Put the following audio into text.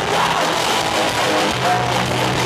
Let's go!